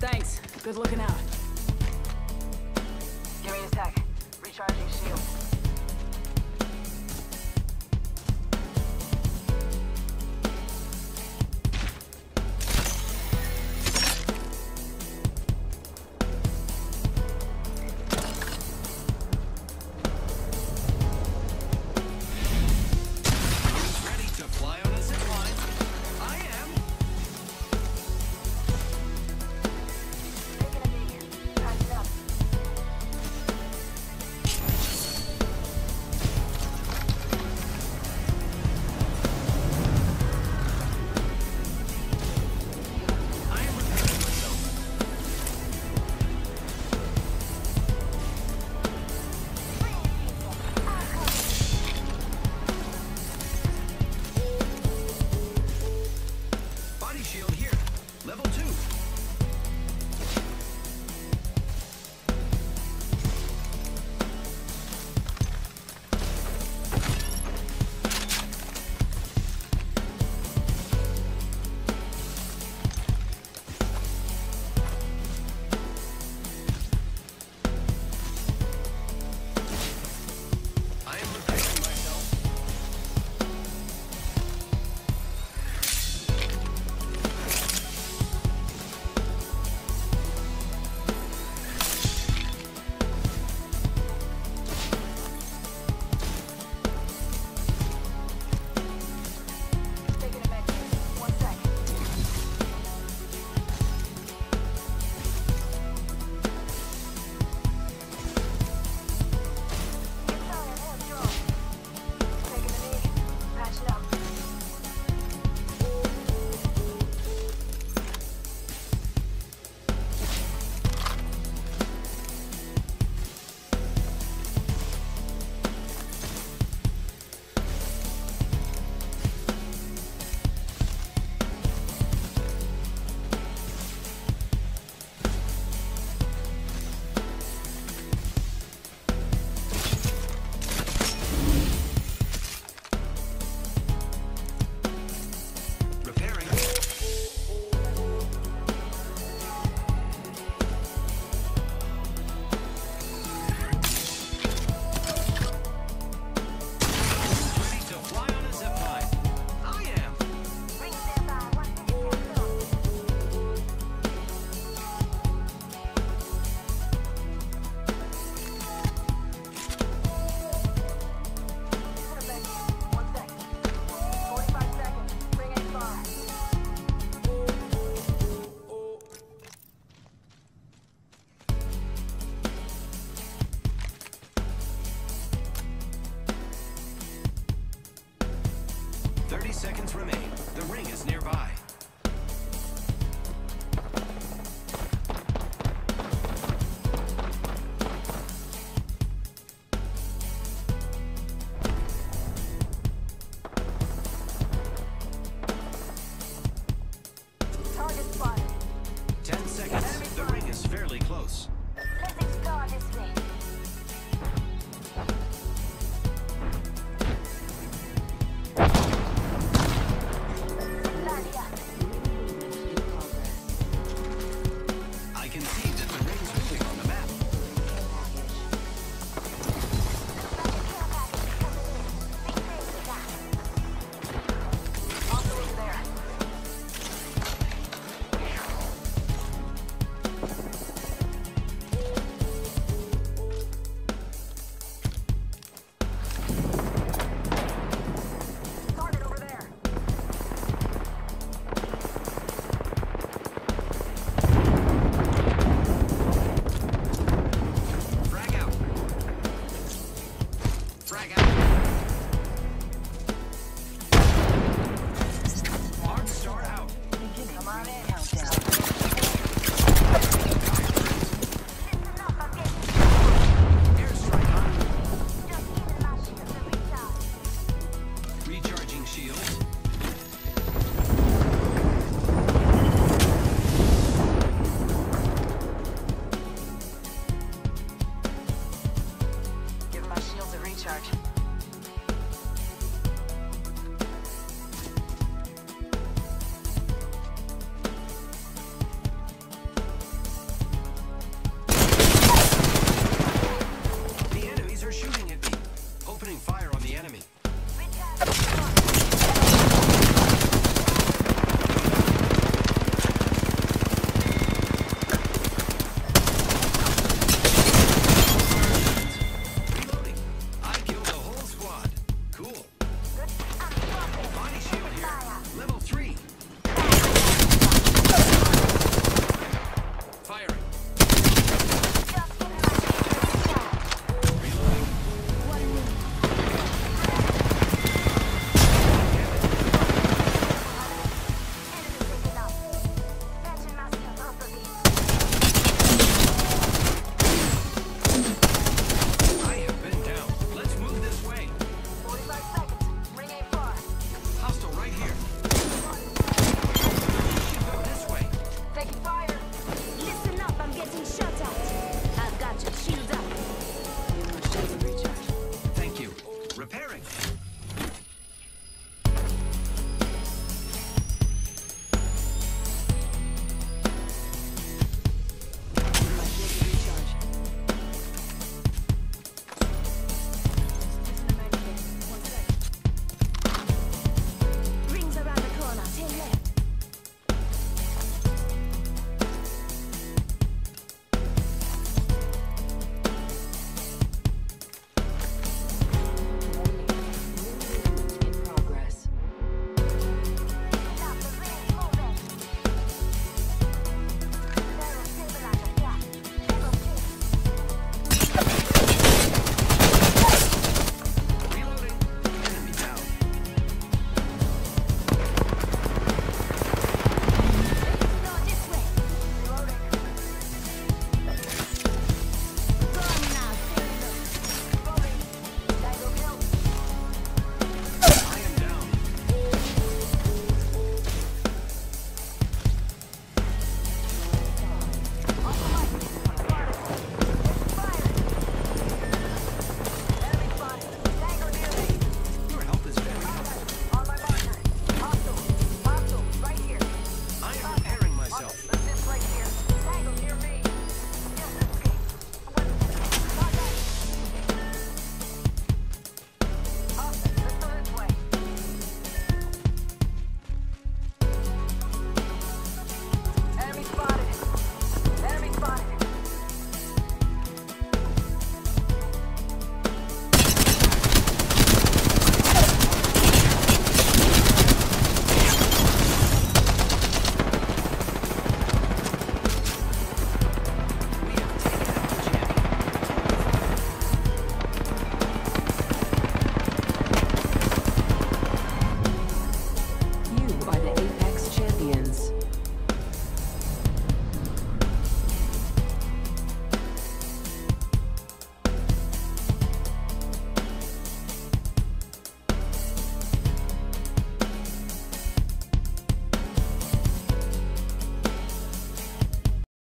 Thanks. Good looking out. Give me a sec. Recharging shield.